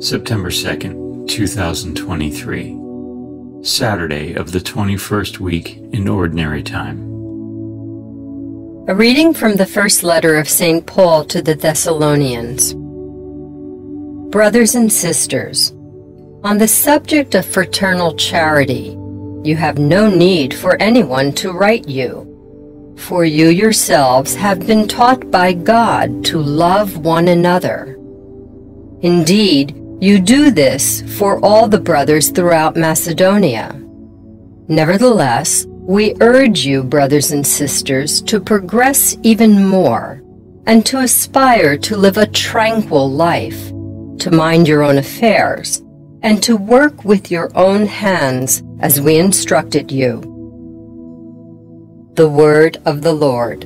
September 2nd, 2023. Saturday of the 21st week in Ordinary Time. A reading from the first letter of St. Paul to the Thessalonians. Brothers and sisters, on the subject of fraternal charity, you have no need for anyone to write you, for you yourselves have been taught by God to love one another. Indeed, you do this for all the brothers throughout Macedonia. Nevertheless, we urge you, brothers and sisters, to progress even more and to aspire to live a tranquil life, to mind your own affairs, and to work with your own hands as we instructed you. The Word of the Lord.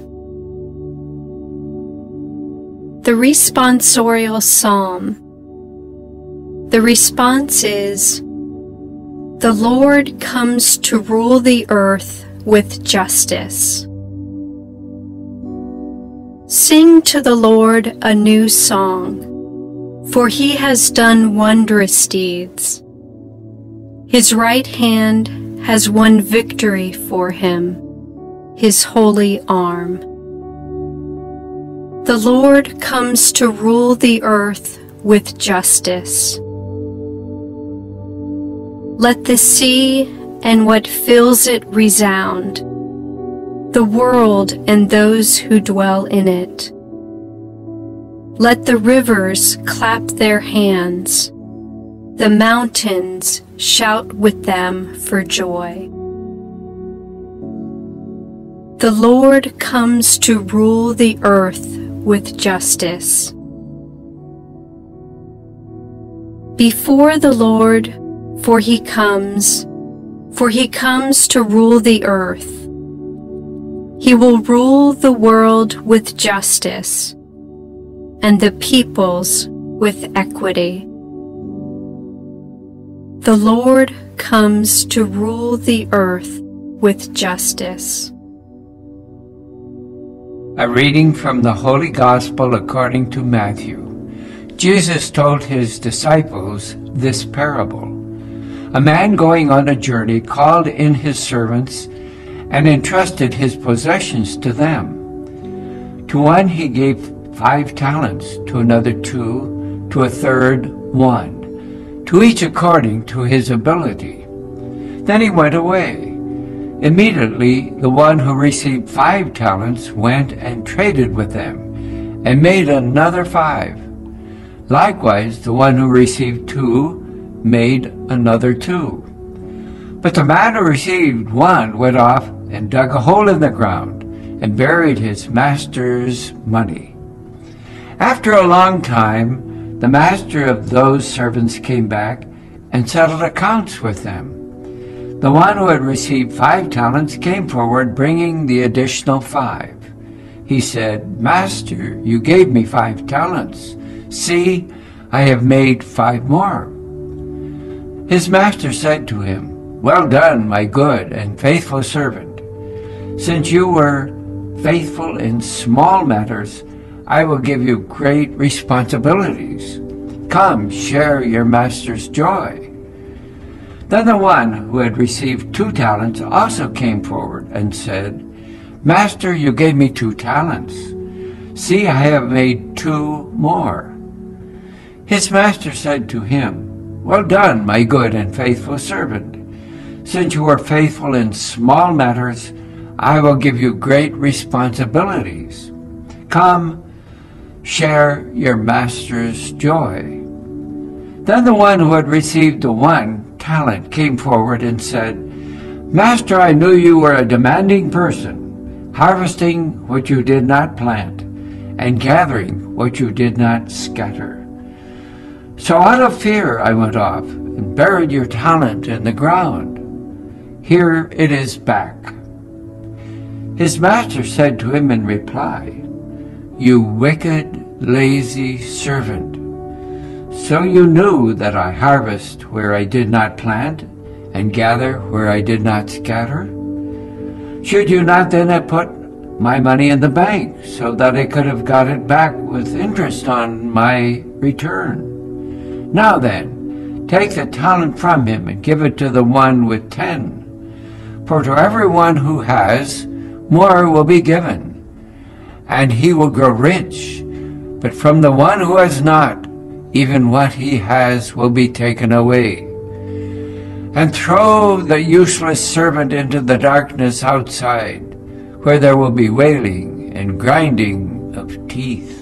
The Responsorial Psalm the response is The Lord comes to rule the earth with justice. Sing to the Lord a new song, for he has done wondrous deeds. His right hand has won victory for him, his holy arm. The Lord comes to rule the earth with justice. Let the sea and what fills it resound, the world and those who dwell in it. Let the rivers clap their hands, the mountains shout with them for joy. The Lord comes to rule the earth with justice. Before the Lord for he comes, for he comes to rule the earth. He will rule the world with justice and the peoples with equity. The Lord comes to rule the earth with justice. A reading from the Holy Gospel according to Matthew. Jesus told his disciples this parable. A man going on a journey called in his servants and entrusted his possessions to them. To one he gave five talents, to another two, to a third one, to each according to his ability. Then he went away. Immediately the one who received five talents went and traded with them, and made another five. Likewise the one who received two made another two. But the man who received one went off and dug a hole in the ground and buried his master's money. After a long time, the master of those servants came back and settled accounts with them. The one who had received five talents came forward, bringing the additional five. He said, Master, you gave me five talents. See, I have made five more. His master said to him, Well done, my good and faithful servant. Since you were faithful in small matters, I will give you great responsibilities. Come, share your master's joy. Then the one who had received two talents also came forward and said, Master, you gave me two talents. See, I have made two more. His master said to him, well done, my good and faithful servant. Since you are faithful in small matters, I will give you great responsibilities. Come, share your master's joy. Then the one who had received the one talent came forward and said, Master, I knew you were a demanding person, harvesting what you did not plant, and gathering what you did not scatter. So out of fear I went off and buried your talent in the ground. Here it is back. His master said to him in reply, You wicked, lazy servant. So you knew that I harvest where I did not plant and gather where I did not scatter? Should you not then have put my money in the bank so that I could have got it back with interest on my return? Now then, take the talent from him and give it to the one with ten. For to everyone who has, more will be given, and he will grow rich. But from the one who has not, even what he has will be taken away. And throw the useless servant into the darkness outside, where there will be wailing and grinding of teeth.